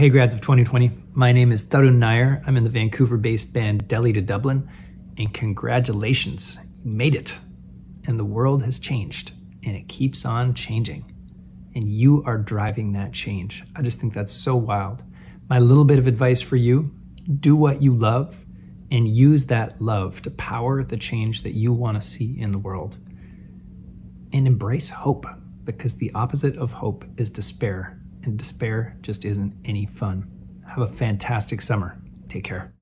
Hey, grads of 2020. My name is Tarun Nayar. I'm in the Vancouver based band Delhi 2 Dublin. And congratulations, you made it. And the world has changed, and it keeps on changing. And you are driving that change. I just think that's so wild. My little bit of advice for you do what you love and use that love to power the change that you want to see in the world. And embrace hope because the opposite of hope is despair and despair just isn't any fun. Have a fantastic summer. Take care.